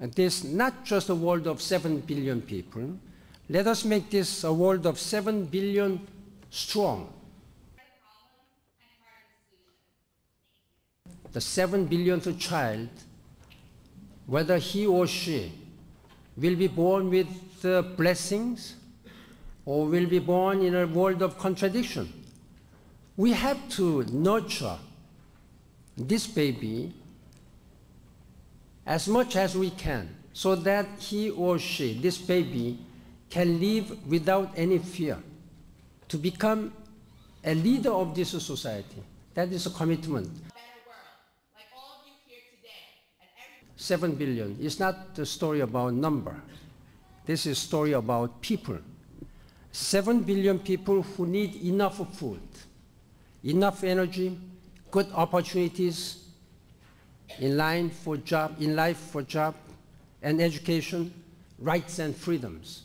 And this is not just a world of 7 billion people. Let us make this a world of 7 billion strong. The 7 billionth child, whether he or she will be born with uh, blessings or will be born in a world of contradiction. We have to nurture this baby as much as we can so that he or she, this baby, can live without any fear to become a leader of this society. That is a commitment. 7 billion is not a story about number. This is a story about people. 7 billion people who need enough food, enough energy, good opportunities in line for job, in life for job and education, rights and freedoms.